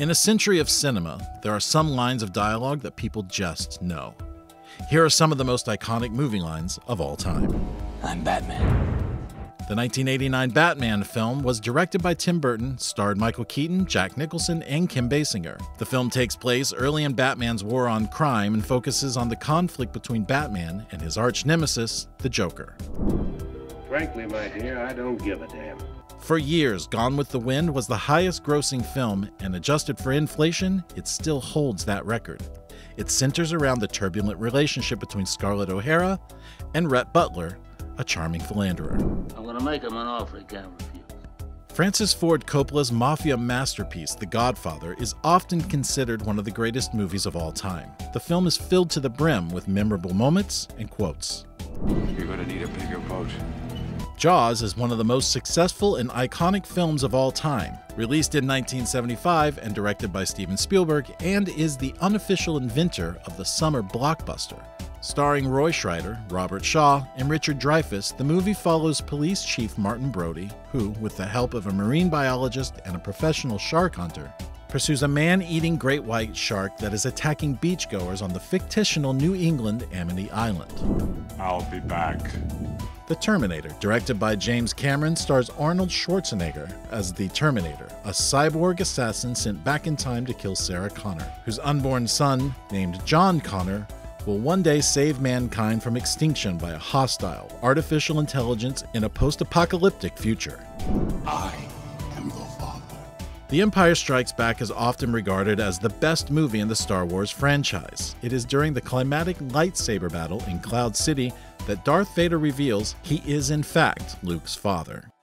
In a century of cinema, there are some lines of dialogue that people just know. Here are some of the most iconic movie lines of all time. I'm Batman. The 1989 Batman film was directed by Tim Burton, starred Michael Keaton, Jack Nicholson, and Kim Basinger. The film takes place early in Batman's war on crime and focuses on the conflict between Batman and his arch nemesis, the Joker. Frankly, my dear, I don't give a damn. For years, Gone with the Wind was the highest grossing film, and adjusted for inflation, it still holds that record. It centers around the turbulent relationship between Scarlett O'Hara and Rhett Butler, a charming philanderer. I'm gonna make him an offer he can't refuse. Francis Ford Coppola's mafia masterpiece, The Godfather, is often considered one of the greatest movies of all time. The film is filled to the brim with memorable moments and quotes. You're gonna need a bigger boat. Jaws is one of the most successful and iconic films of all time, released in 1975 and directed by Steven Spielberg, and is the unofficial inventor of the summer blockbuster. Starring Roy Scheider, Robert Shaw, and Richard Dreyfuss, the movie follows police chief Martin Brody, who, with the help of a marine biologist and a professional shark hunter, pursues a man eating great white shark that is attacking beachgoers on the fictional New England Amity Island. I'll be back. The Terminator, directed by James Cameron, stars Arnold Schwarzenegger as the Terminator, a cyborg assassin sent back in time to kill Sarah Connor, whose unborn son, named John Connor, will one day save mankind from extinction by a hostile, artificial intelligence in a post apocalyptic future. I am the Father. The Empire Strikes Back is often regarded as the best movie in the Star Wars franchise. It is during the climatic lightsaber battle in Cloud City that Darth Vader reveals he is, in fact, Luke's father.